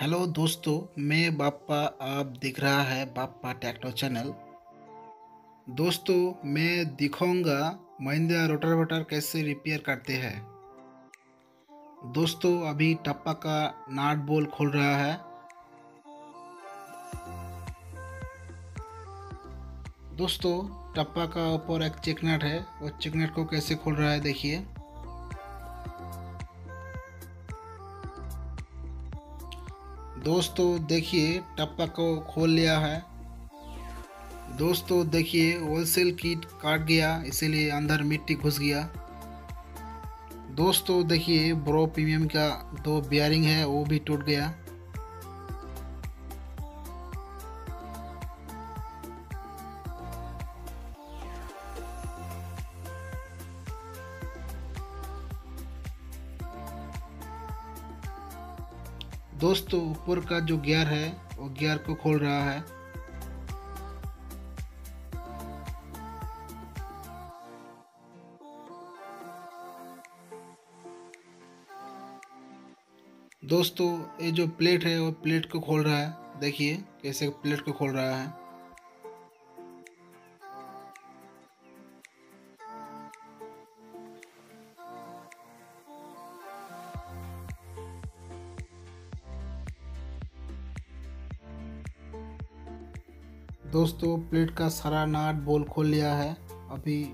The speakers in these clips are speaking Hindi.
हेलो दोस्तों, मैं बाप्पा आप दिख रहा है बाप्पा ट्रैक्टर चैनल दोस्तों, मैं दिखाऊँगा महिंद्रा रोटर वोटर कैसे रिपेयर करते हैं। दोस्तों, अभी टप्पा का नाट बोल खोल रहा है। दोस्तों, टप्पा का ऊपर एक चेक नट है। वो चेक नट को कैसे खोल रहा है, देखिए। दोस्तों, देखिए, टप्पा को खोल लिया है। दोस्तों, देखिए, होलसेल कीट काट गया, इसीलिए अंदर मिट्टी घुस गया। दोस्तों, देखिए, ब्रो प्रीमियम का दो बियरिंग है, वो भी टूट गया। दोस्तों ऊपर का जो गियर है, वो गियर को खोल रहा है। दोस्तों, ये जो प्लेट है, वो प्लेट को खोल रहा है। देखिए, कैसे प्लेट को खोल रहा है। दोस्तों प्लेट का सारा नाट बोल खोल लिया है। अभी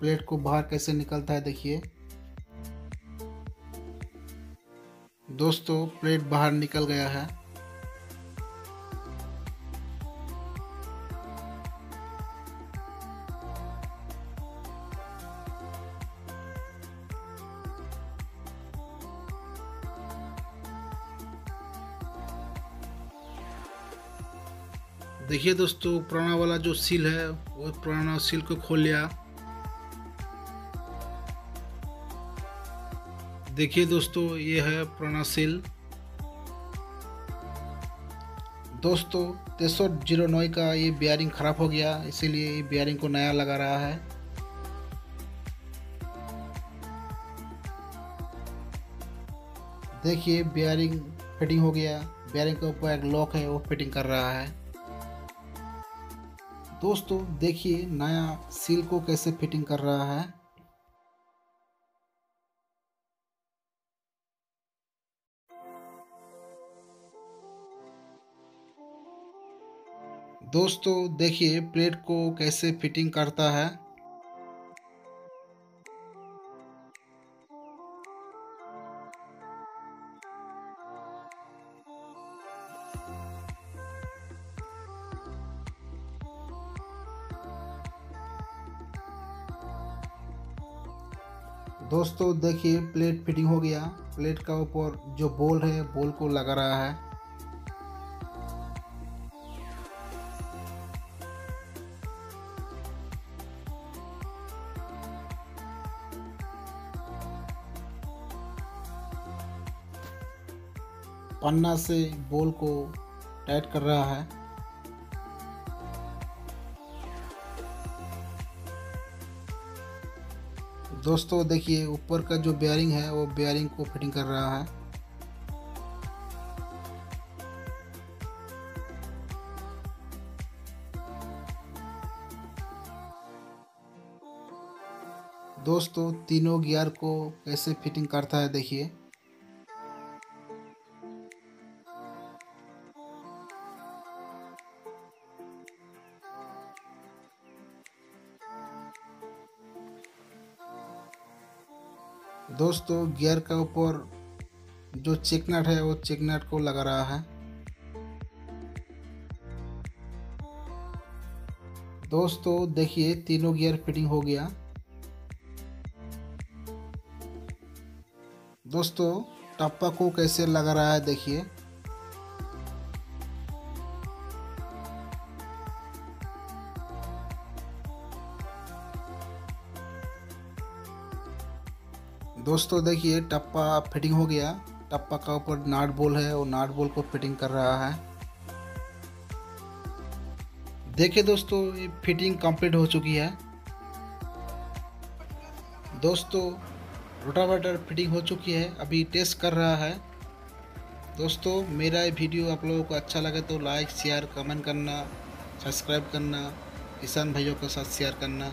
प्लेट को बाहर कैसे निकलता है देखिए। दोस्तों प्लेट बाहर निकल गया है। देखिए दोस्तों, पुराना वाला जो सील है, वो पुराना सील को खोल लिया। देखिए दोस्तों, ये है पुराना सील दोस्तों तेसठ ज़ीरो नौ का ये बियरिंग ख़राब हो गया, इसीलिए ये बियरिंग को नया लगा रहा है। देखिए बियरिंग फिटिंग हो गया। बियरिंग के ऊपर एक लॉक है, वो फिटिंग कर रहा है। दोस्तों, देखिए नया सील को कैसे फिटिंग कर रहा है। दोस्तों, देखिए प्लेट को कैसे फिटिंग करता है। दोस्तों, देखिए प्लेट फिटिंग हो गया। प्लेट का ऊपर जो बोल है बोल को लगा रहा है। पन्ना से बोल को टाइट कर रहा है। दोस्तों, देखिए, ऊपर का जो बेयरिंग है, वो बेयरिंग को फिटिंग कर रहा है। दोस्तों, तीनों गियर को कैसे फिटिंग करता है, देखिए। दोस्तों, गियर के ऊपर जो चिकनट है, वो चिकनट को लगा रहा है। दोस्तों, देखिए, तीनों गियर फिटिंग हो गया। दोस्तों, टप्पा को कैसे लगा रहा है, देखिए। दोस्तों, देखिए, टप्पा फिटिंग हो गया। टप्पा का ऊपर नाट बोल है वो नाट बोल को फिटिंग कर रहा है। देखिए दोस्तों, ये फिटिंग कंप्लीट हो चुकी है। दोस्तों रोटावेटर फिटिंग हो चुकी है। अभी टेस्ट कर रहा है। दोस्तों, मेरा ये वीडियो आप लोगों को अच्छा लगे तो लाइक शेयर कमेंट करना सब्सक्राइब करना, किसान भाइयों के साथ शेयर करना।